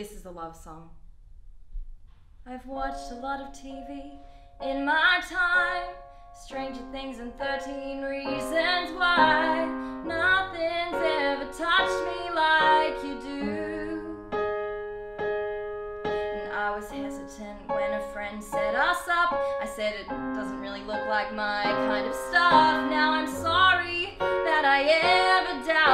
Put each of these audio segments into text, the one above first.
a love song. I've watched a lot of TV in my time. Stranger Things and 13 Reasons Why. Nothing's ever touched me like you do. And I was hesitant when a friend set us up. I said it doesn't really look like my kind of stuff. Now I'm sorry that I ever doubted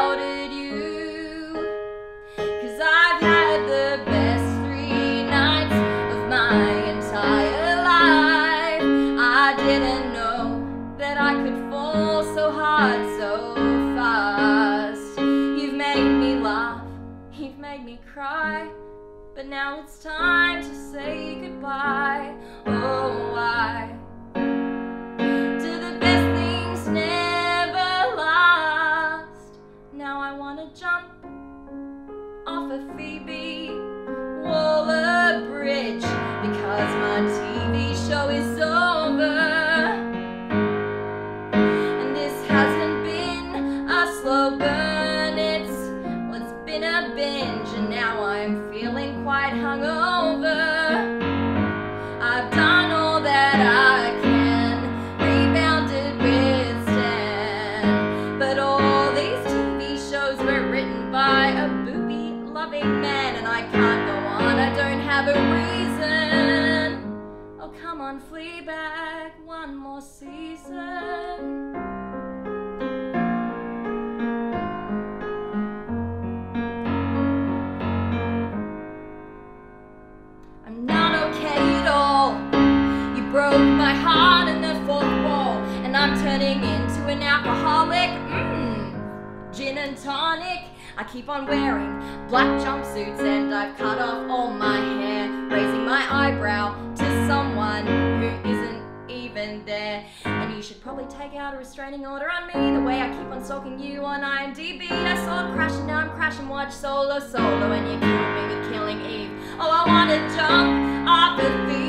so fast. You've made me laugh, you've made me cry. But now it's time to say goodbye. Oh, why now I'm feeling quite hungover. I've done all that I can, rebounded with withstand. But all these TV shows were written by a booby loving man, and I can't go on, I don't have a reason. Oh, come on, Fleabag, one more season. I'm turning into an alcoholic. Mmm, gin and tonic. I keep on wearing black jumpsuits, and I've cut off all my hair, raising my eyebrow to someone who isn't even there. And you should probably take out a restraining order on me. The way I keep on stalking you on IMDb. I saw it crash, and now I'm crashing. Watch solo, solo, and you killed me with Killing Eve. Oh, I wanna jump off the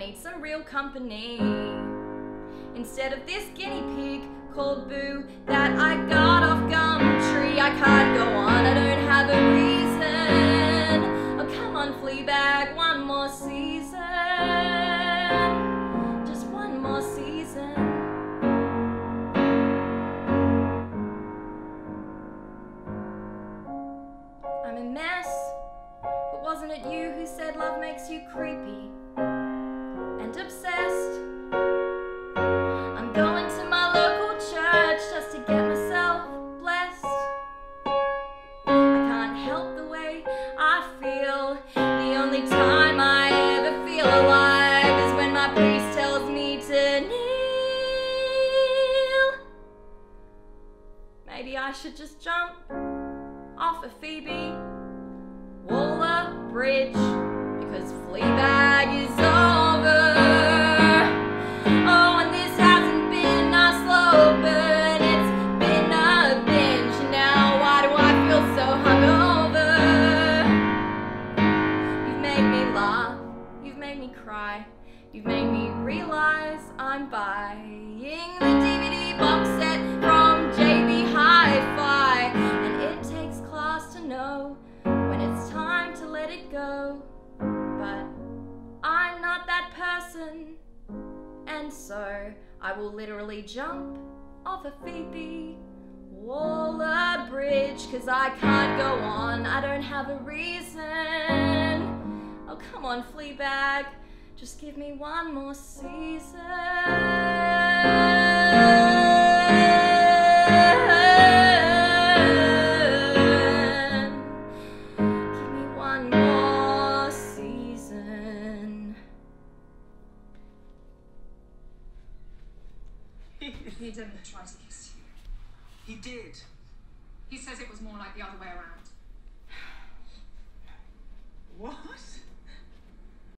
need some real company. Instead of this guinea pig called Boo that I got off Gumtree, I can't go on, I don't have a reason. Oh, come on, Fleabag, one more season. Just one more season. I'm a mess, but wasn't it you who said love makes you creepy I should just jump off a Phoebe Waller Bridge because Fleabag is over. Oh, and this hasn't been a slow burn, it's been a binge. Now, why do I feel so hungover? You've made me laugh, you've made me cry, you've made me realize I'm buying go. But I'm not that person. And so I will literally jump off a Phoebe Waller Bridge because I can't go on. I don't have a reason. Oh, come on, Fleabag. Just give me one more season. Tried to kiss you. He did. He says it was more like the other way around. What?